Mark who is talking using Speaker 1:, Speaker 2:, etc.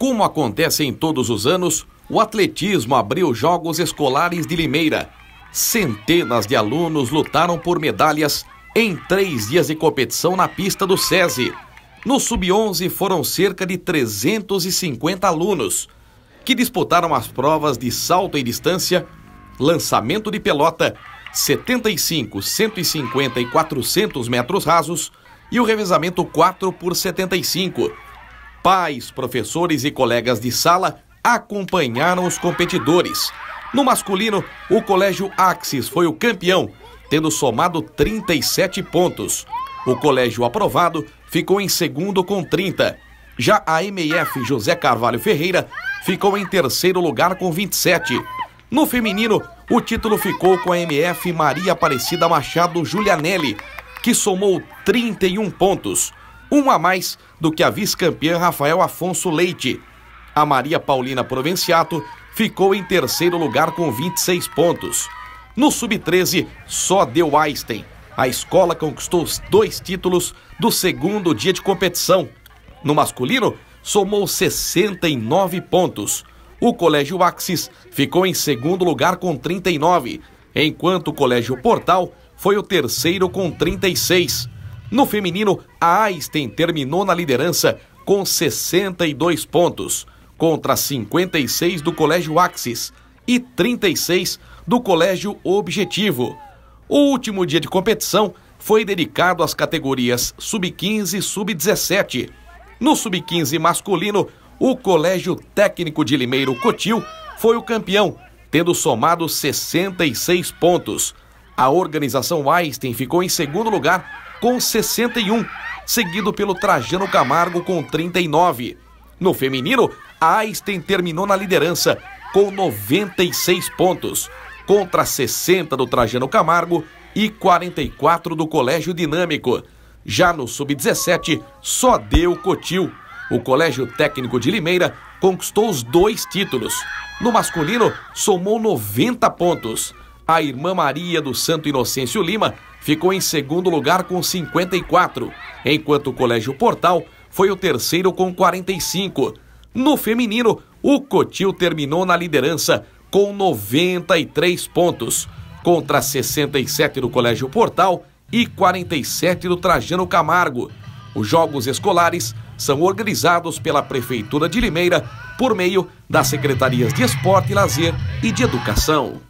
Speaker 1: Como acontece em todos os anos, o atletismo abriu Jogos Escolares de Limeira. Centenas de alunos lutaram por medalhas em três dias de competição na pista do SESI. No Sub-11 foram cerca de 350 alunos, que disputaram as provas de salto e distância, lançamento de pelota, 75, 150 e 400 metros rasos e o revezamento 4 por 75 Pais, professores e colegas de sala acompanharam os competidores. No masculino, o Colégio Axis foi o campeão, tendo somado 37 pontos. O Colégio Aprovado ficou em segundo com 30. Já a MF José Carvalho Ferreira ficou em terceiro lugar com 27. No feminino, o título ficou com a MF Maria Aparecida Machado Julianelli, que somou 31 pontos um a mais do que a vice-campeã Rafael Afonso Leite. A Maria Paulina Provenciato ficou em terceiro lugar com 26 pontos. No Sub-13, só deu Einstein. A escola conquistou os dois títulos do segundo dia de competição. No masculino, somou 69 pontos. O Colégio Axis ficou em segundo lugar com 39, enquanto o Colégio Portal foi o terceiro com 36. No feminino, a Einstein terminou na liderança com 62 pontos, contra 56 do Colégio Axis e 36 do Colégio Objetivo. O último dia de competição foi dedicado às categorias Sub-15 e Sub-17. No Sub-15 masculino, o Colégio Técnico de Limeiro Cotil foi o campeão, tendo somado 66 pontos. A organização Einstein ficou em segundo lugar com 61, seguido pelo Trajano Camargo com 39. No feminino, a Einstein terminou na liderança com 96 pontos, contra 60 do Trajano Camargo e 44 do Colégio Dinâmico. Já no Sub-17, só deu Cotil. O Colégio Técnico de Limeira conquistou os dois títulos. No masculino, somou 90 pontos. A irmã Maria do Santo Inocêncio Lima ficou em segundo lugar com 54, enquanto o Colégio Portal foi o terceiro com 45. No feminino, o Cotil terminou na liderança com 93 pontos, contra 67 do Colégio Portal e 47 do Trajano Camargo. Os jogos escolares são organizados pela Prefeitura de Limeira por meio das Secretarias de Esporte e Lazer e de Educação.